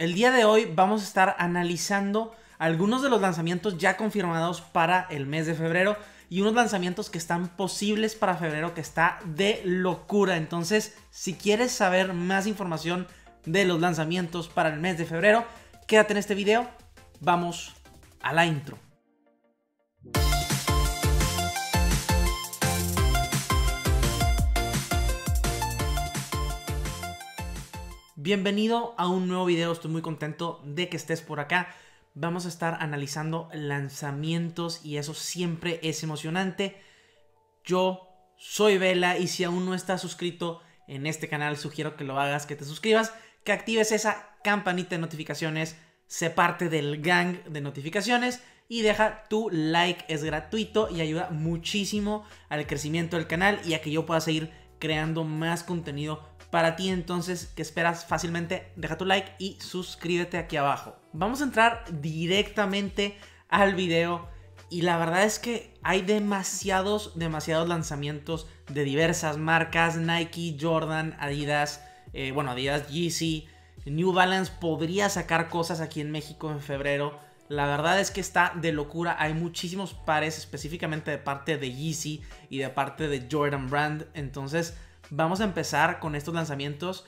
El día de hoy vamos a estar analizando algunos de los lanzamientos ya confirmados para el mes de febrero y unos lanzamientos que están posibles para febrero que está de locura. Entonces, si quieres saber más información de los lanzamientos para el mes de febrero, quédate en este video. Vamos a la intro. Bienvenido a un nuevo video, estoy muy contento de que estés por acá. Vamos a estar analizando lanzamientos y eso siempre es emocionante. Yo soy Vela y si aún no estás suscrito en este canal, sugiero que lo hagas, que te suscribas, que actives esa campanita de notificaciones, sé parte del gang de notificaciones y deja tu like, es gratuito y ayuda muchísimo al crecimiento del canal y a que yo pueda seguir creando más contenido para ti entonces que esperas fácilmente, deja tu like y suscríbete aquí abajo. Vamos a entrar directamente al video y la verdad es que hay demasiados, demasiados lanzamientos de diversas marcas, Nike, Jordan, Adidas, eh, bueno, Adidas, Yeezy, New Balance podría sacar cosas aquí en México en febrero. La verdad es que está de locura. Hay muchísimos pares específicamente de parte de Yeezy y de parte de Jordan Brand. Entonces, Vamos a empezar con estos lanzamientos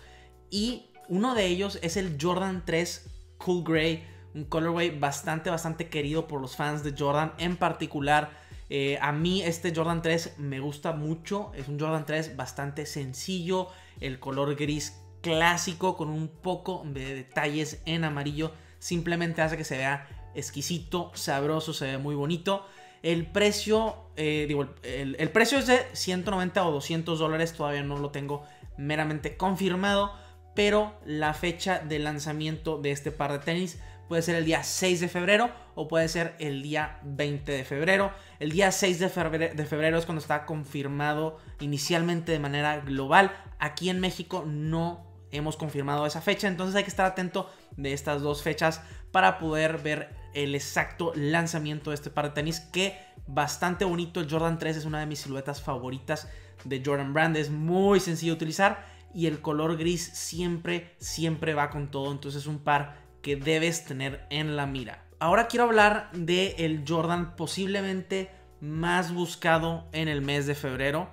y uno de ellos es el Jordan 3 Cool Grey, un colorway bastante, bastante querido por los fans de Jordan en particular. Eh, a mí este Jordan 3 me gusta mucho, es un Jordan 3 bastante sencillo, el color gris clásico con un poco de detalles en amarillo simplemente hace que se vea exquisito, sabroso, se ve muy bonito. El precio, eh, digo, el, precio es de 190 o 200 dólares, todavía no lo tengo meramente confirmado, pero la fecha de lanzamiento de este par de tenis puede ser el día 6 de febrero o puede ser el día 20 de febrero. El día 6 de febrero, de febrero, es cuando está confirmado inicialmente de manera global. Aquí en México no hemos confirmado esa fecha, entonces hay que estar atento de estas dos fechas para poder ver el exacto lanzamiento de este par de tenis que bastante bonito. El Jordan 3 es una de mis siluetas favoritas de Jordan Brand. Es muy sencillo de utilizar y el color gris siempre, siempre va con todo. Entonces es un par que debes tener en la mira. Ahora quiero hablar de el Jordan posiblemente más buscado en el mes de febrero.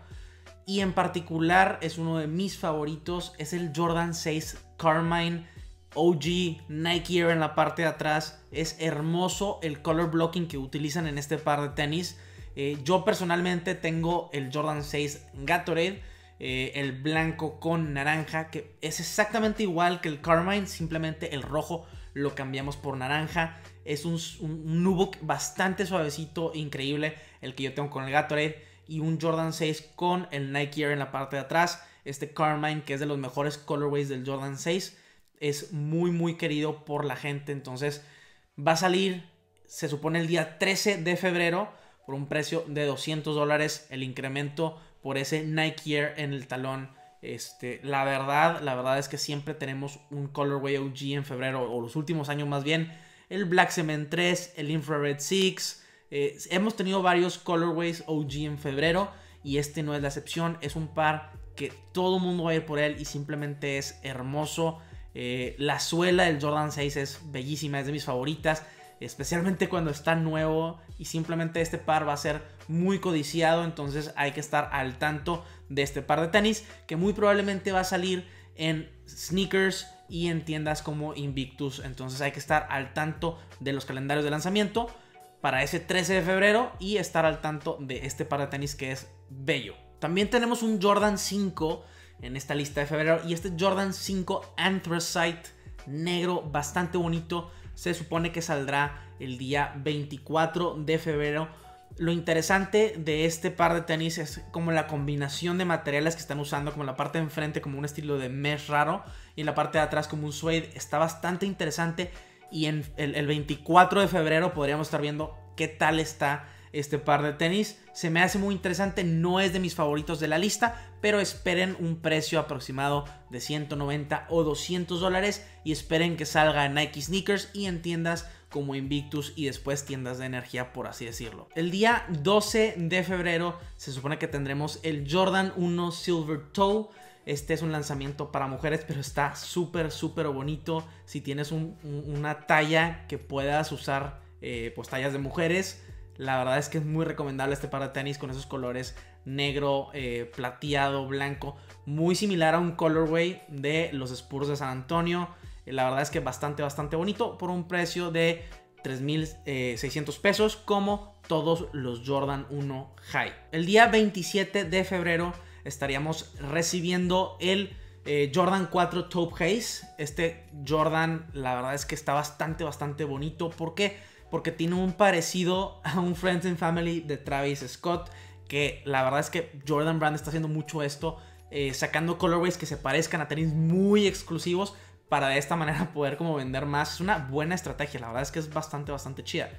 Y en particular es uno de mis favoritos. Es el Jordan 6 Carmine OG Nike Air en la parte de atrás. Es hermoso el color blocking que utilizan en este par de tenis. Eh, yo personalmente tengo el Jordan 6 Gatorade. Eh, el blanco con naranja, que es exactamente igual que el Carmine, simplemente el rojo lo cambiamos por naranja. Es un, un, nubuck bastante suavecito, increíble, el que yo tengo con el Gatorade. Y un Jordan 6 con el Nike Air en la parte de atrás. Este Carmine, que es de los mejores colorways del Jordan 6 es muy muy querido por la gente. Entonces va a salir, se supone el día 13 de febrero, por un precio de 200 dólares el incremento por ese Nike Air en el talón. Este, la verdad, la verdad es que siempre tenemos un colorway OG en febrero, o los últimos años más bien. El Black Cement 3, el Infrared 6. Eh, hemos tenido varios colorways OG en febrero y este no es la excepción. Es un par que todo el mundo va a ir por él y simplemente es hermoso. Eh, la suela del Jordan 6 es bellísima, es de mis favoritas, especialmente cuando está nuevo y simplemente este par va a ser muy codiciado, entonces hay que estar al tanto de este par de tenis que muy probablemente va a salir en sneakers y en tiendas como Invictus, entonces hay que estar al tanto de los calendarios de lanzamiento para ese 13 de febrero y estar al tanto de este par de tenis que es bello. También tenemos un Jordan 5 en esta lista de febrero. Y este Jordan 5 Anthracite negro, bastante bonito. Se supone que saldrá el día 24 de febrero. Lo interesante de este par de tenis es como la combinación de materiales que están usando, como la parte de enfrente como un estilo de mesh raro y en la parte de atrás como un suede. Está bastante interesante y en el, el 24 de febrero podríamos estar viendo qué tal está este par de tenis. Se me hace muy interesante, no es de mis favoritos de la lista, pero esperen un precio aproximado de 190 o 200 dólares y esperen que salga en Nike Sneakers y en tiendas como Invictus y después tiendas de energía, por así decirlo. El día 12 de febrero se supone que tendremos el Jordan 1 Silver Toe. Este es un lanzamiento para mujeres, pero está súper, súper bonito. Si tienes una talla que puedas usar, eh, pues tallas de mujeres, la verdad es que es muy recomendable este par de tenis con esos colores negro, eh, plateado, blanco. Muy similar a un colorway de los Spurs de San Antonio. Eh, la verdad es que bastante, bastante bonito por un precio de 3.600 pesos como todos los Jordan 1 High. El día 27 de febrero estaríamos recibiendo el eh, Jordan 4 Taupe Haze. Este Jordan, la verdad es que está bastante, bastante bonito. ¿Por qué? Porque tiene un parecido a un Friends and Family de Travis Scott. Que la verdad es que Jordan Brand está haciendo mucho esto. Eh, sacando colorways que se parezcan a tenis muy exclusivos. Para de esta manera poder como vender más. Es una buena estrategia. La verdad es que es bastante, bastante chida.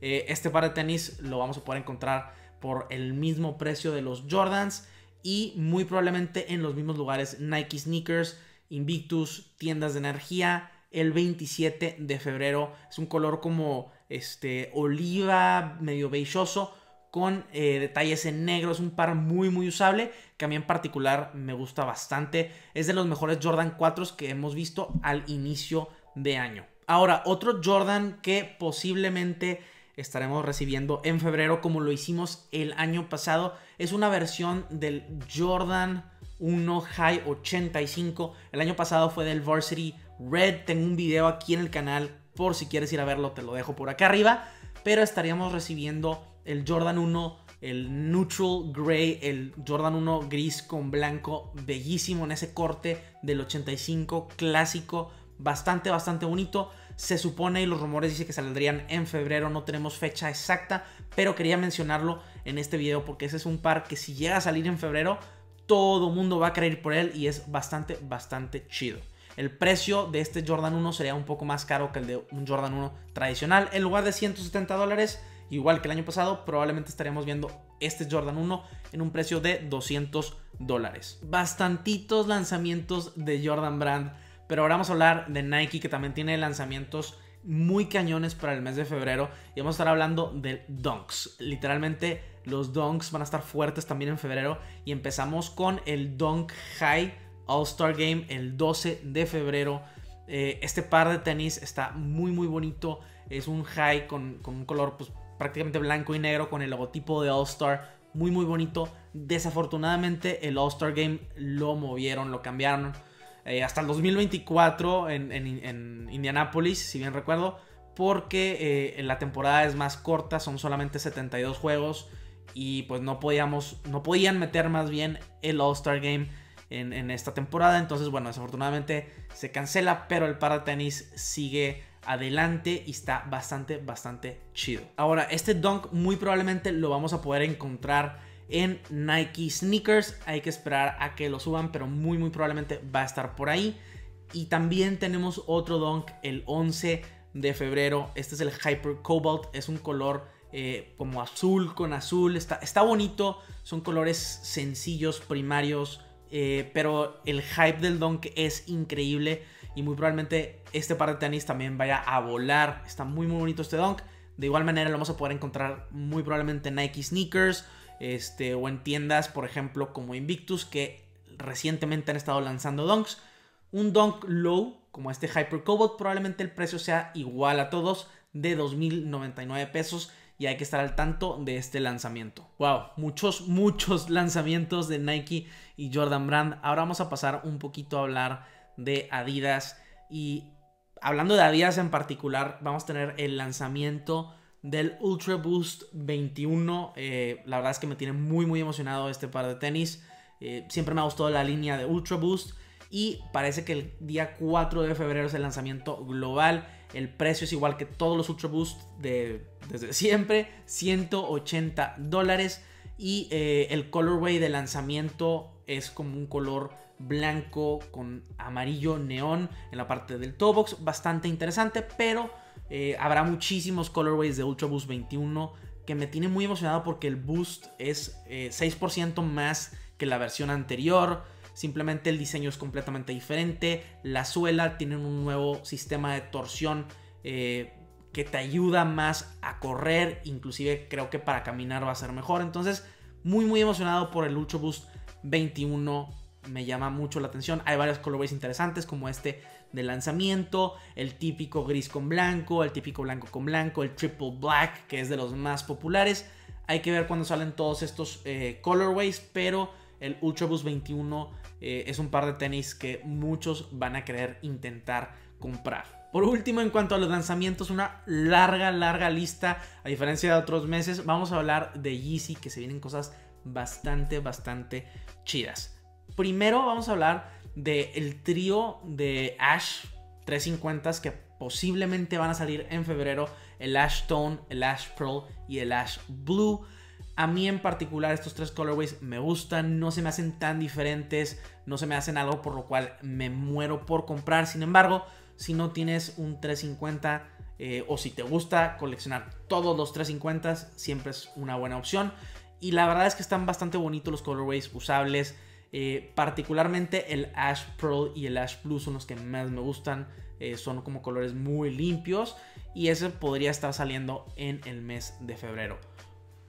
Eh, este par de tenis lo vamos a poder encontrar por el mismo precio de los Jordans y muy probablemente en los mismos lugares Nike Sneakers, Invictus, tiendas de energía. El 27 de febrero es un color como este oliva, medio beijoso, con eh, detalles en negro. Es un par muy, muy usable que a mí en particular me gusta bastante. Es de los mejores Jordan 4 que hemos visto al inicio de año. Ahora, otro Jordan que posiblemente estaremos recibiendo en febrero como lo hicimos el año pasado. Es una versión del Jordan 1 High 85. El año pasado fue del Varsity Red. Tengo un video aquí en el canal por si quieres ir a verlo, te lo dejo por acá arriba. Pero estaríamos recibiendo el Jordan 1, el Neutral Gray, el Jordan 1 gris con blanco, bellísimo en ese corte del 85 clásico, bastante, bastante bonito. Se supone y los rumores dicen que saldrían en febrero, no tenemos fecha exacta, pero quería mencionarlo en este video porque ese es un par que si llega a salir en febrero, todo mundo va a ir por él y es bastante, bastante chido. El precio de este Jordan 1 sería un poco más caro que el de un Jordan 1 tradicional. En lugar de 170 dólares, igual que el año pasado, probablemente estaríamos viendo este Jordan 1 en un precio de 200 dólares. Bastantitos lanzamientos de Jordan Brand pero ahora vamos a hablar de Nike que también tiene lanzamientos muy cañones para el mes de febrero y vamos a estar hablando de Dunks. Literalmente los Dunks van a estar fuertes también en febrero y empezamos con el Dunk High All Star Game el 12 de febrero. Eh, este par de tenis está muy muy bonito. Es un high con, un color pues, prácticamente blanco y negro con el logotipo de All Star. Muy muy bonito. Desafortunadamente el All Star Game lo movieron, lo cambiaron eh, hasta el 2024 en, en, Indianápolis, si bien recuerdo, porque eh, la temporada es más corta, son solamente 72 juegos y pues no podíamos, no podían meter más bien el All-Star Game en, esta temporada, entonces bueno, desafortunadamente se cancela, pero el para tenis sigue adelante y está bastante, bastante chido. Ahora, este dunk muy probablemente lo vamos a poder encontrar en Nike Sneakers. Hay que esperar a que lo suban, pero muy muy probablemente va a estar por ahí. Y también tenemos otro dunk el 11 de febrero. Este es el Hyper Cobalt. Es un color eh, como azul con azul. Está, está bonito. Son colores sencillos, primarios. Eh, pero el hype del dunk es increíble. Y muy probablemente este par de tenis también vaya a volar. Está muy muy bonito este dunk. De igual manera lo vamos a poder encontrar muy probablemente en Nike Sneakers este, o en tiendas, por ejemplo, como Invictus, que recientemente han estado lanzando donks. Un donk low, como este Hyper Cobalt, probablemente el precio sea igual a todos, de 2.099 pesos. Y hay que estar al tanto de este lanzamiento. Wow, muchos, muchos lanzamientos de Nike y Jordan Brand. Ahora vamos a pasar un poquito a hablar de Adidas. Y hablando de Adidas en particular, vamos a tener el lanzamiento del Ultra Boost 21. Eh, la verdad es que me tiene muy muy emocionado este par de tenis. Eh, siempre me ha gustado la línea de Ultra Boost. Y parece que el día 4 de febrero es el lanzamiento global. El precio es igual que todos los Ultra Boost de, desde siempre. 180 dólares. Y eh, el colorway de lanzamiento es como un color blanco con amarillo neón en la parte del toe box. Bastante interesante, pero eh, habrá muchísimos colorways de Ultra Boost 21 que me tiene muy emocionado porque el boost es 6% eh, más que la versión anterior. Simplemente el diseño es completamente diferente. La suela tiene un nuevo sistema de torsión eh, que te ayuda más a correr. Inclusive creo que para caminar va a ser mejor. Entonces muy muy emocionado por el Ultra Boost 21 me llama mucho la atención. Hay varios colorways interesantes como este de lanzamiento, el típico gris con blanco, el típico blanco con blanco, el triple black, que es de los más populares. Hay que ver cuando salen todos estos eh, colorways, pero el Ultra Boost 21 eh, es un par de tenis que muchos van a querer intentar comprar. Por último, en cuanto a los lanzamientos, una larga, larga lista. A diferencia de otros meses, vamos a hablar de Yeezy, que se vienen cosas bastante, bastante chidas. Primero vamos a hablar del trío de Ash 350 que posiblemente van a salir en febrero. El Ash Tone, el Ash Pearl y el Ash Blue. A mí en particular estos tres colorways me gustan, no se me hacen tan diferentes, no se me hacen algo por lo cual me muero por comprar. Sin embargo, si no tienes un 350 eh, o si te gusta coleccionar todos los 350, siempre es una buena opción. Y la verdad es que están bastante bonitos los colorways usables. Eh, particularmente el Ash Pearl y el Ash Blue son los que más me gustan. Eh, son como colores muy limpios. Y ese podría estar saliendo en el mes de febrero.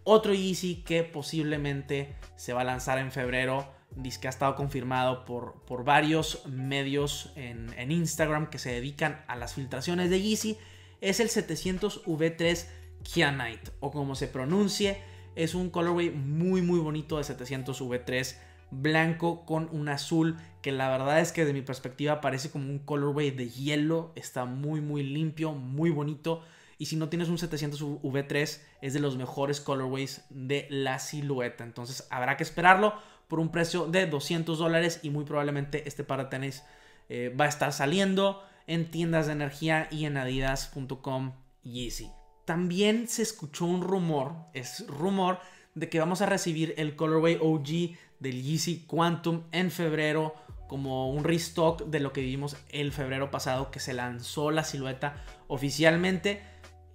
Otro Yeezy que posiblemente se va a lanzar en febrero. Dice que ha estado confirmado por, por varios medios en, Instagram que se dedican a las filtraciones de Yeezy. Es el 700V3 Kyanite. O como se pronuncie. Es un colorway muy muy bonito de 700V3 blanco con un azul que la verdad es que de mi perspectiva parece como un colorway de hielo, está muy muy limpio, muy bonito y si no tienes un 700 V3 es de los mejores colorways de la silueta, entonces habrá que esperarlo por un precio de 200 dólares y muy probablemente este par de tenis eh, va a estar saliendo en tiendas de energía y en adidas.com Yeezy. También se escuchó un rumor, es rumor de que vamos a recibir el colorway OG del Yeezy Quantum en febrero como un restock de lo que vimos el febrero pasado que se lanzó la silueta oficialmente.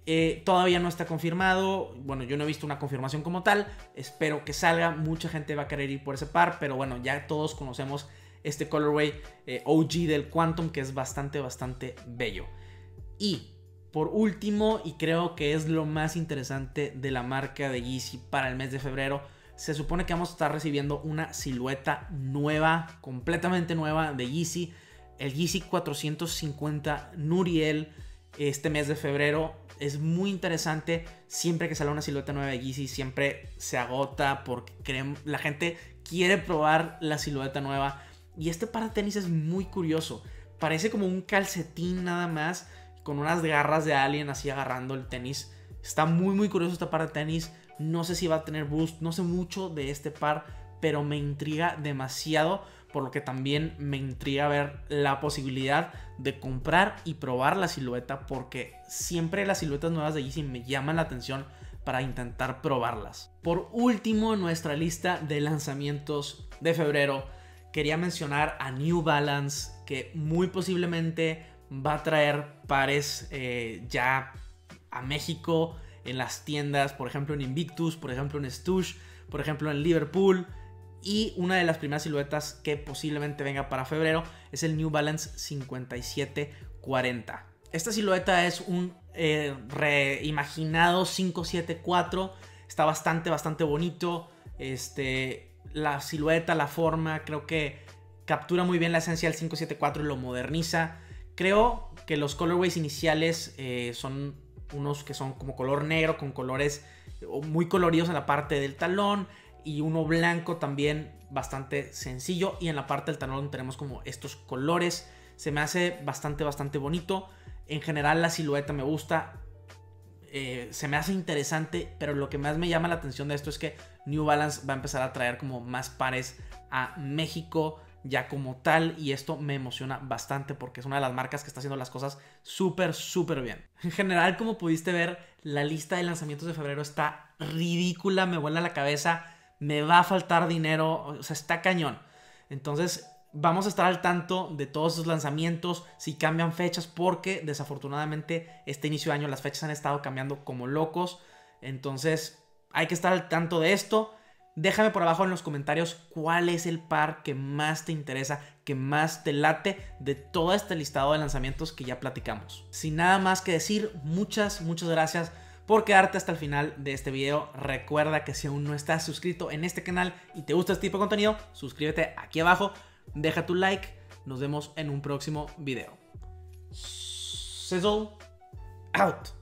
Eh, todavía no está confirmado. Bueno, yo no he visto una confirmación como tal. Espero que salga. Mucha gente va a querer ir por ese par. Pero bueno, ya todos conocemos este colorway eh, OG del Quantum que es bastante, bastante bello. Y por último, y creo que es lo más interesante de la marca de Yeezy para el mes de febrero, se supone que vamos a estar recibiendo una silueta nueva, completamente nueva de Yeezy. El Yeezy 450 Nuriel este mes de febrero. Es muy interesante. Siempre que sale una silueta nueva de Yeezy, siempre se agota porque la gente quiere probar la silueta nueva. Y este par de tenis es muy curioso. Parece como un calcetín nada más, con unas garras de alien así agarrando el tenis. Está muy muy curioso este par de tenis. No sé si va a tener boost, no sé mucho de este par, pero me intriga demasiado, por lo que también me intriga ver la posibilidad de comprar y probar la silueta, porque siempre las siluetas nuevas de Yeezy me llaman la atención para intentar probarlas. Por último, en nuestra lista de lanzamientos de febrero, quería mencionar a New Balance, que muy posiblemente va a traer pares eh, ya a México en las tiendas, por ejemplo en Invictus, por ejemplo en Stush, por ejemplo en Liverpool. Y una de las primeras siluetas que posiblemente venga para febrero es el New Balance 5740. Esta silueta es un eh, reimaginado 574. Está bastante, bastante bonito. Este, la silueta, la forma, creo que captura muy bien la esencia del 574 y lo moderniza. Creo que los colorways iniciales eh, son unos que son como color negro con colores muy coloridos en la parte del talón y uno blanco también bastante sencillo. Y en la parte del talón tenemos como estos colores. Se me hace bastante bastante bonito. En general la silueta me gusta. Eh, se me hace interesante pero lo que más me llama la atención de esto es que New Balance va a empezar a traer como más pares a México ya como tal. Y esto me emociona bastante porque es una de las marcas que está haciendo las cosas súper, súper bien. En general, como pudiste ver, la lista de lanzamientos de febrero está ridícula, me vuela la cabeza, me va a faltar dinero, o sea, está cañón. Entonces, vamos a estar al tanto de todos esos lanzamientos, si cambian fechas, porque desafortunadamente este inicio de año las fechas han estado cambiando como locos. Entonces, hay que estar al tanto de esto. Déjame por abajo en los comentarios cuál es el par que más te interesa, que más te late de todo este listado de lanzamientos que ya platicamos. Sin nada más que decir, muchas, muchas gracias por quedarte hasta el final de este video. Recuerda que si aún no estás suscrito en este canal y te gusta este tipo de contenido, suscríbete aquí abajo, deja tu like, nos vemos en un próximo video. Sizzle out.